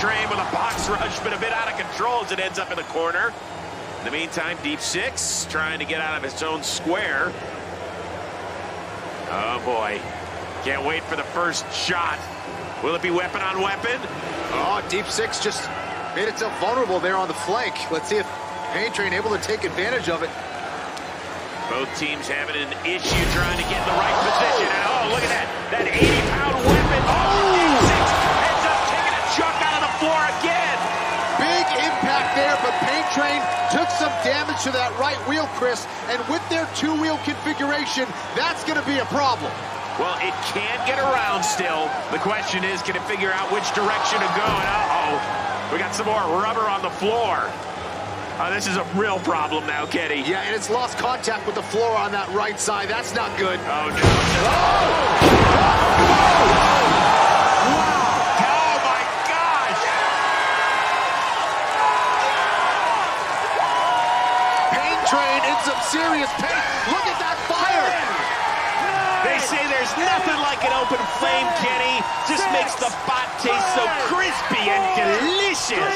Train with a box rush, but a bit out of control as it ends up in the corner. In the meantime, Deep Six trying to get out of his own square. Oh, boy. Can't wait for the first shot. Will it be weapon on weapon? Oh, Deep Six just made itself vulnerable there on the flank. Let's see if Pain Train able to take advantage of it. Both teams having an issue trying to get in the right position. Oh, and oh, out of the floor again. Big impact there, but Pain Train took some damage to that right wheel, Chris. And with their two-wheel configuration, that's going to be a problem. Well, it can get around still. The question is, can it figure out which direction to go? And uh-oh, we got some more rubber on the floor. Uh, this is a real problem now, Kenny. Yeah, and it's lost contact with the floor on that right side. That's not good. Oh, no. Oh, Pain Train in some serious pain. Look at that fire! They say there's nothing like an open flame, Kenny. Just makes the bot taste so crispy and oh, delicious.